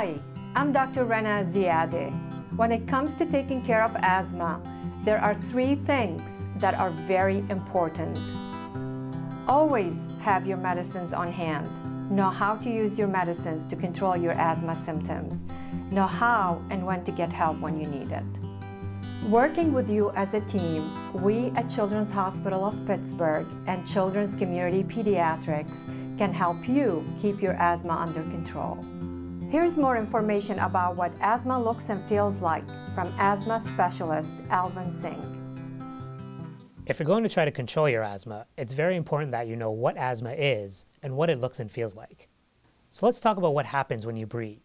I'm Dr. Rena Ziadeh. When it comes to taking care of asthma, there are three things that are very important. Always have your medicines on hand. Know how to use your medicines to control your asthma symptoms. Know how and when to get help when you need it. Working with you as a team, we at Children's Hospital of Pittsburgh and Children's Community Pediatrics can help you keep your asthma under control. Here's more information about what asthma looks and feels like from asthma specialist Alvin Singh. If you're going to try to control your asthma, it's very important that you know what asthma is and what it looks and feels like. So let's talk about what happens when you breathe.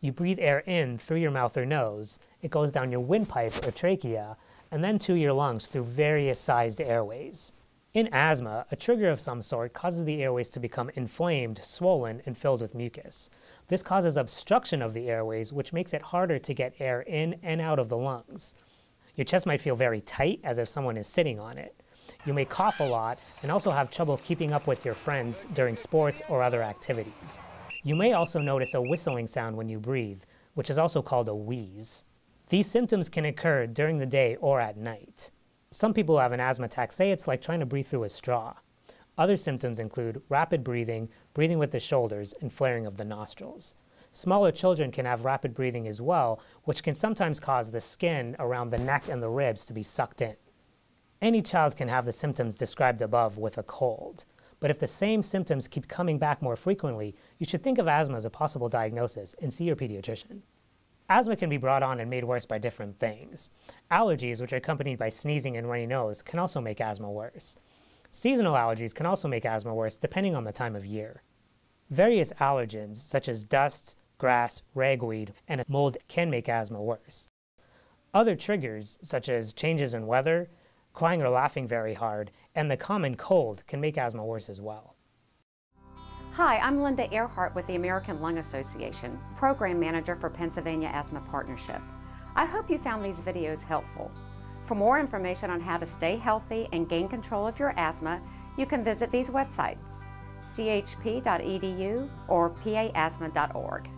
You breathe air in through your mouth or nose, it goes down your windpipe or trachea, and then to your lungs through various sized airways. In asthma, a trigger of some sort causes the airways to become inflamed, swollen, and filled with mucus. This causes obstruction of the airways, which makes it harder to get air in and out of the lungs. Your chest might feel very tight, as if someone is sitting on it. You may cough a lot and also have trouble keeping up with your friends during sports or other activities. You may also notice a whistling sound when you breathe, which is also called a wheeze. These symptoms can occur during the day or at night. Some people who have an asthma attack say it's like trying to breathe through a straw. Other symptoms include rapid breathing, breathing with the shoulders, and flaring of the nostrils. Smaller children can have rapid breathing as well, which can sometimes cause the skin around the neck and the ribs to be sucked in. Any child can have the symptoms described above with a cold. But if the same symptoms keep coming back more frequently, you should think of asthma as a possible diagnosis and see your pediatrician. Asthma can be brought on and made worse by different things. Allergies, which are accompanied by sneezing and runny nose, can also make asthma worse. Seasonal allergies can also make asthma worse depending on the time of year. Various allergens, such as dust, grass, ragweed, and mold can make asthma worse. Other triggers, such as changes in weather, crying or laughing very hard, and the common cold can make asthma worse as well. Hi, I'm Linda Earhart with the American Lung Association, Program Manager for Pennsylvania Asthma Partnership. I hope you found these videos helpful. For more information on how to stay healthy and gain control of your asthma, you can visit these websites, chp.edu or paasthma.org.